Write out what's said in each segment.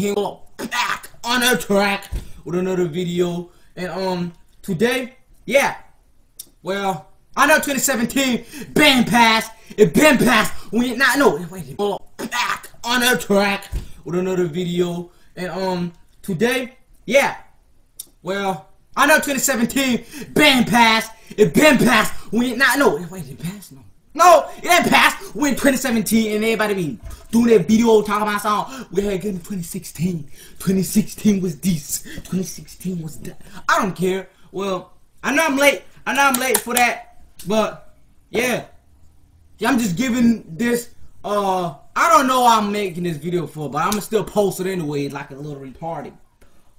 King back on a track with another video. And um today, yeah. Well, I know 2017 been past. It been past. We not no wait Wilo back on a track with another video. And um today, yeah. Well, I know 2017 been past. It been past. We not no wait it passed no. No, it ain't past. We're in 2017 and everybody be doing that video talking about song. We had good in 2016. 2016 was this. 2016 was that. I don't care. Well, I know I'm late. I know I'm late for that. But yeah. I'm just giving this uh I don't know I'm making this video for, but I'ma still post it anyway like a little retarded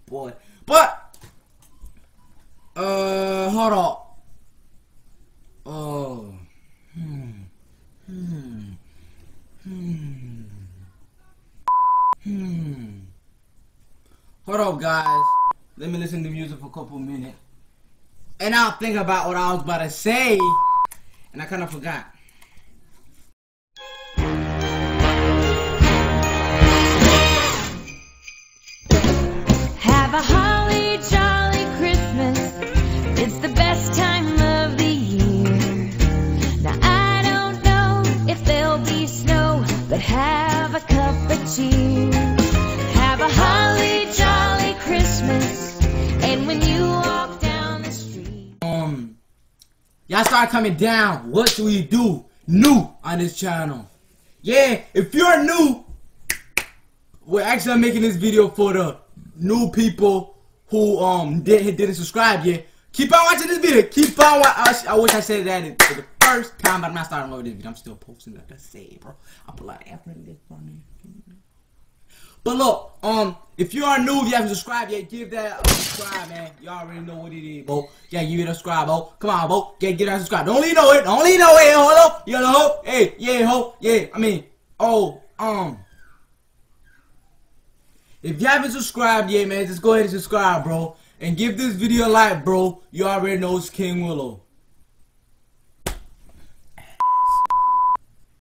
boy. But uh hold on. Hold up, guys. Let me listen to music for a couple minutes. And I'll think about what I was about to say. And I kind of forgot. Have a holly jolly Christmas. It's the best time of the year. Now I don't know if there'll be snow, but have a cup of cheer. Y'all start coming down. What do we do? New on this channel. Yeah, if you're new, we're actually making this video for the new people who um didn't didn't subscribe yet. Keep on watching this video. Keep on watching. I, wish I said that for the first time, but I'm not starting over this video. I'm still posting like I say, bro. I put a lot of effort in this, bro. But look, um, if you are new, if you haven't subscribed yet, give that a subscribe, man. Y'all already know what it is, bro. Yeah, it a subscribe, bro. Come on, bro. Get get that subscribe. Don't leave know it. Don't leave know it. Hold up. You know, hey, yeah, ho, yeah. I mean, oh, um. If you haven't subscribed yet, man, just go ahead and subscribe, bro. And give this video a like, bro. You already know it's King Wilo.